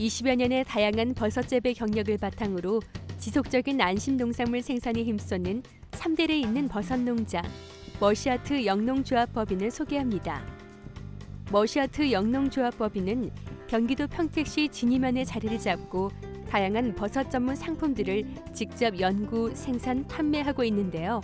20여 년의 다양한 버섯 재배 경력을 바탕으로 지속적인 안심 농산물 생산에 힘쓰는 3대를 잇는 버섯 농장 머시아트 영농조합법인을 소개합니다. 머시아트 영농조합법인은 경기도 평택시 진이면에 자리를 잡고 다양한 버섯 전문 상품들을 직접 연구, 생산, 판매하고 있는데요.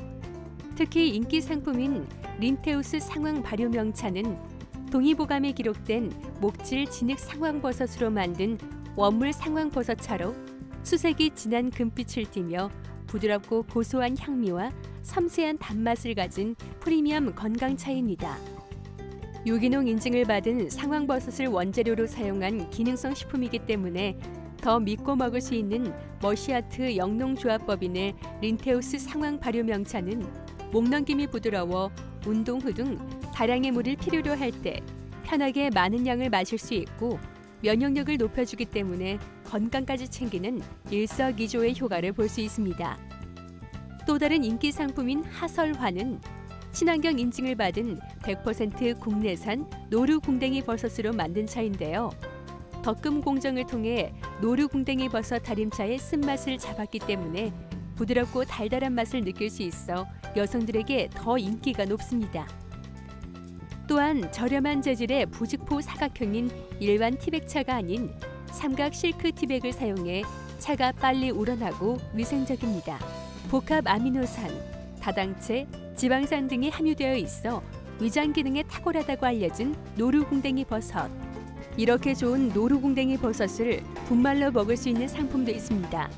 특히 인기 상품인 린테우스 상황 발효 명차는 동의보감에 기록된 목질 진흙 상황버섯으로 만든 원물 상황버섯 차로 수색이 진한 금빛을 띠며 부드럽고 고소한 향미와 섬세한 단맛을 가진 프리미엄 건강차입니다. 유기농 인증을 받은 상황버섯을 원재료로 사용한 기능성 식품이기 때문에 더 믿고 먹을 수 있는 머시아트 영농조합법인의 린테우스 상황 발효 명차는 목넘김이 부드러워 운동 후 등 다량의 물을 필요로 할 때 편하게 많은 양을 마실 수 있고 면역력을 높여주기 때문에 건강까지 챙기는 일석이조의 효과를 볼 수 있습니다. 또 다른 인기 상품인 하설화는 친환경 인증을 받은 100% 국내산 노루궁뎅이 버섯으로 만든 차인데요. 덕금 공정을 통해 노루궁뎅이 버섯 다림차의 쓴맛을 잡았기 때문에 부드럽고 달달한 맛을 느낄 수 있어 여성들에게 더 인기가 높습니다. 또한 저렴한 재질의 부직포 사각형인 일반 티백차가 아닌 삼각 실크 티백을 사용해 차가 빨리 우러나고 위생적입니다. 복합 아미노산, 다당체, 지방산 등이 함유되어 있어 위장 기능에 탁월하다고 알려진 노루궁뎅이 버섯. 이렇게 좋은 노루궁뎅이 버섯을 분말로 먹을 수 있는 상품도 있습니다.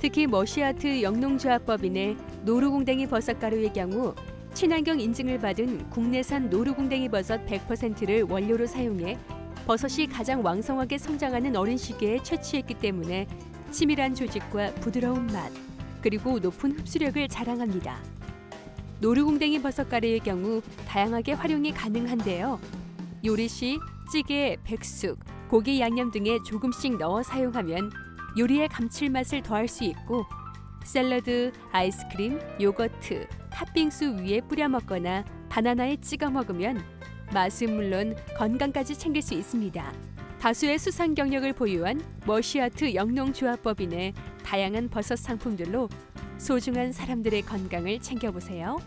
특히 머시아트 영농조합법인의 노루궁뎅이 버섯가루의 경우 친환경 인증을 받은 국내산 노루궁뎅이 버섯 100%를 원료로 사용해 버섯이 가장 왕성하게 성장하는 어린 시기에 채취했기 때문에 치밀한 조직과 부드러운 맛, 그리고 높은 흡수력을 자랑합니다. 노루궁뎅이 버섯가루의 경우 다양하게 활용이 가능한데요. 요리 시 찌개, 백숙, 고기 양념 등에 조금씩 넣어 사용하면 요리의 감칠맛을 더할 수 있고 샐러드, 아이스크림, 요거트, 팥빙수 위에 뿌려 먹거나 바나나에 찍어 먹으면 맛은 물론 건강까지 챙길 수 있습니다. 다수의 수상 경력을 보유한 머시아트 영농조합법인의 다양한 버섯 상품들로 소중한 사람들의 건강을 챙겨보세요.